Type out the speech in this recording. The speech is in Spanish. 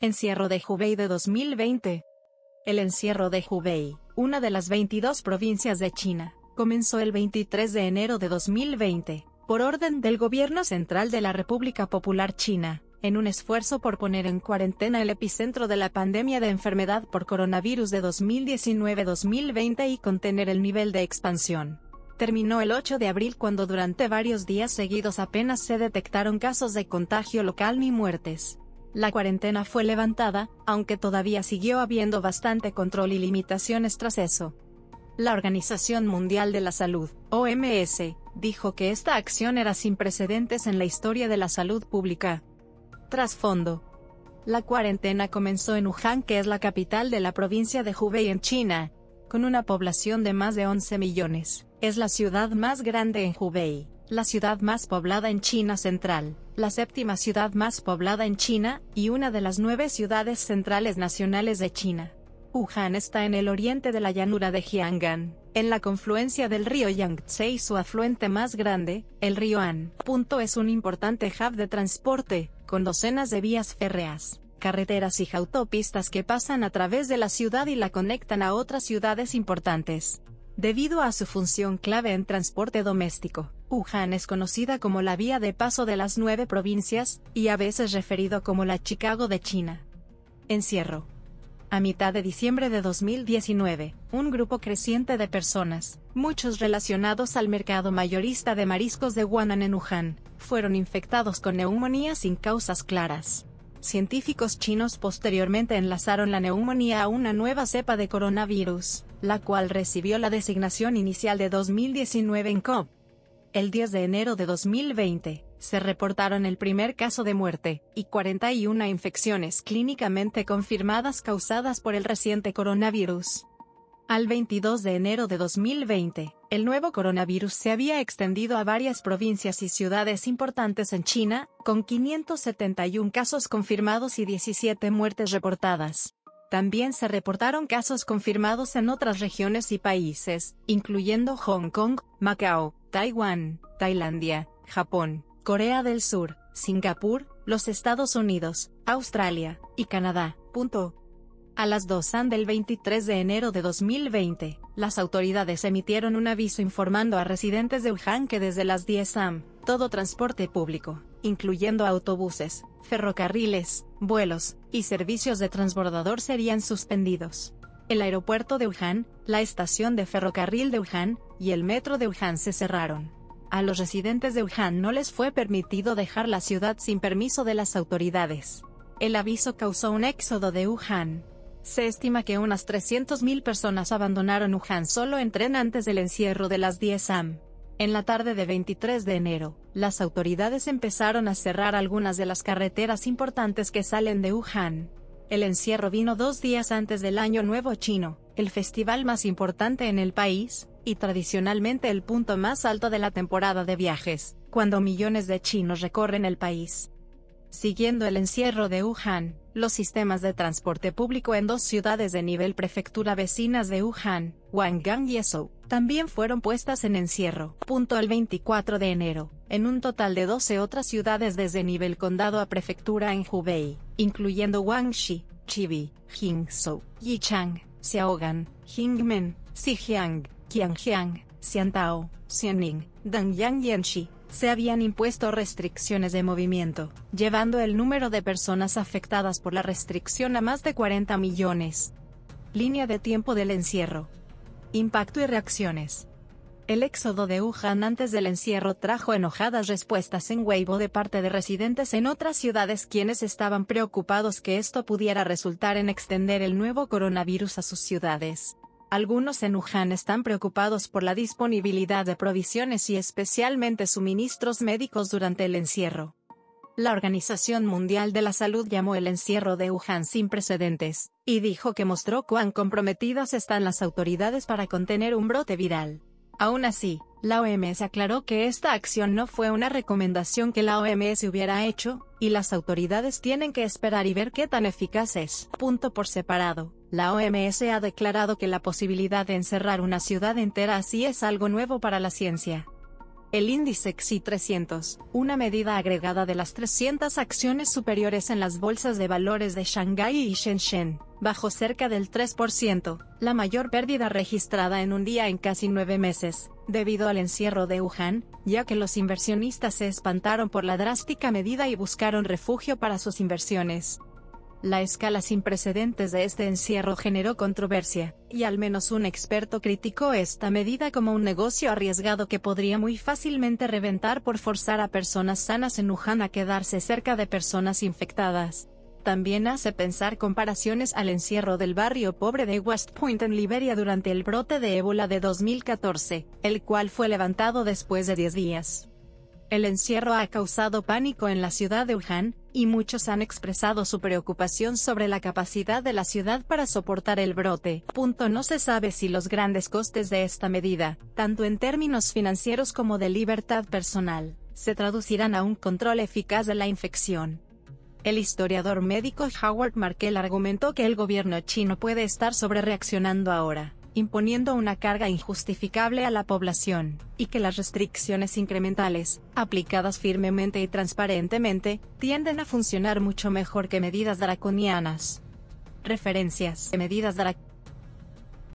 Encierro de Hubei de 2020. El encierro de Hubei, una de las 22 provincias de China, comenzó el 23 de enero de 2020, por orden del Gobierno Central de la República Popular China, en un esfuerzo por poner en cuarentena el epicentro de la pandemia de enfermedad por coronavirus de 2019-2020 y contener el nivel de expansión. Terminó el 8 de abril cuando durante varios días seguidos apenas se detectaron casos de contagio local ni muertes. La cuarentena fue levantada, aunque todavía siguió habiendo bastante control y limitaciones tras eso. La Organización Mundial de la Salud, OMS, dijo que esta acción era sin precedentes en la historia de la salud pública. Trasfondo. La cuarentena comenzó en Wuhan, que es la capital de la provincia de Hubei en China, con una población de más de 11 millones. Es la ciudad más grande en Hubei, la ciudad más poblada en China central la séptima ciudad más poblada en China, y una de las nueve ciudades centrales nacionales de China. Wuhan está en el oriente de la llanura de Jianghan, en la confluencia del río Yangtze y su afluente más grande, el río An. Punto es un importante hub de transporte, con docenas de vías férreas, carreteras y autopistas que pasan a través de la ciudad y la conectan a otras ciudades importantes. Debido a su función clave en transporte doméstico, Wuhan es conocida como la vía de paso de las nueve provincias, y a veces referido como la Chicago de China. Encierro. A mitad de diciembre de 2019, un grupo creciente de personas, muchos relacionados al mercado mayorista de mariscos de Guanan en Wuhan, fueron infectados con neumonía sin causas claras. Científicos chinos posteriormente enlazaron la neumonía a una nueva cepa de coronavirus, la cual recibió la designación inicial de 2019 en COP. El 10 de enero de 2020, se reportaron el primer caso de muerte, y 41 infecciones clínicamente confirmadas causadas por el reciente coronavirus. Al 22 de enero de 2020, el nuevo coronavirus se había extendido a varias provincias y ciudades importantes en China, con 571 casos confirmados y 17 muertes reportadas. También se reportaron casos confirmados en otras regiones y países, incluyendo Hong Kong, Macao, Taiwán, Tailandia, Japón, Corea del Sur, Singapur, los Estados Unidos, Australia y Canadá. A las 2 am del 23 de enero de 2020, las autoridades emitieron un aviso informando a residentes de Wuhan que desde las 10 am, todo transporte público, incluyendo autobuses, ferrocarriles, vuelos y servicios de transbordador serían suspendidos. El aeropuerto de Wuhan, la estación de ferrocarril de Wuhan, y el metro de Wuhan se cerraron. A los residentes de Wuhan no les fue permitido dejar la ciudad sin permiso de las autoridades. El aviso causó un éxodo de Wuhan. Se estima que unas 300.000 personas abandonaron Wuhan solo en tren antes del encierro de las 10 am. En la tarde de 23 de enero, las autoridades empezaron a cerrar algunas de las carreteras importantes que salen de Wuhan. El encierro vino dos días antes del Año Nuevo Chino, el festival más importante en el país, y tradicionalmente el punto más alto de la temporada de viajes, cuando millones de chinos recorren el país. Siguiendo el encierro de Wuhan, los sistemas de transporte público en dos ciudades de nivel prefectura vecinas de Wuhan, Wangang y Ezhou, también fueron puestas en encierro. Punto el 24 de enero, en un total de 12 otras ciudades desde nivel condado a prefectura en Hubei, incluyendo Guangxi, Chibi, Jingzhou, Yichang, Xiaogan, Jingmen, Xijiang, Qianjiang, Xiantao, Xianing, Dangyang y Enshi, se habían impuesto restricciones de movimiento, llevando el número de personas afectadas por la restricción a más de 40 millones. Línea de tiempo del encierro. Impacto y reacciones. El éxodo de Wuhan antes del encierro trajo enojadas respuestas en Weibo de parte de residentes en otras ciudades quienes estaban preocupados que esto pudiera resultar en extender el nuevo coronavirus a sus ciudades. Algunos en Wuhan están preocupados por la disponibilidad de provisiones y especialmente suministros médicos durante el encierro. La Organización Mundial de la Salud llamó el encierro de Wuhan sin precedentes, y dijo que mostró cuán comprometidas están las autoridades para contener un brote viral. Aún así, la OMS aclaró que esta acción no fue una recomendación que la OMS hubiera hecho, y las autoridades tienen que esperar y ver qué tan eficaz es. Punto por separado. La OMS ha declarado que la posibilidad de encerrar una ciudad entera así es algo nuevo para la ciencia. El índice XI 300, una medida agregada de las 300 acciones superiores en las bolsas de valores de Shanghái y Shenzhen, bajó cerca del 3%, la mayor pérdida registrada en un día en casi nueve meses, debido al encierro de Wuhan, ya que los inversionistas se espantaron por la drástica medida y buscaron refugio para sus inversiones. La escala sin precedentes de este encierro generó controversia, y al menos un experto criticó esta medida como un negocio arriesgado que podría muy fácilmente reventar por forzar a personas sanas en Wuhan a quedarse cerca de personas infectadas. También hace pensar comparaciones al encierro del barrio pobre de West Point en Liberia durante el brote de ébola de 2014, el cual fue levantado después de 10 días. El encierro ha causado pánico en la ciudad de Wuhan, y muchos han expresado su preocupación sobre la capacidad de la ciudad para soportar el brote. Punto no se sabe si los grandes costes de esta medida, tanto en términos financieros como de libertad personal, se traducirán a un control eficaz de la infección. El historiador médico Howard Markel argumentó que el gobierno chino puede estar sobrereaccionando ahora, imponiendo una carga injustificable a la población, y que las restricciones incrementales, aplicadas firmemente y transparentemente, tienden a funcionar mucho mejor que medidas draconianas. Referencias. Medidas draconianas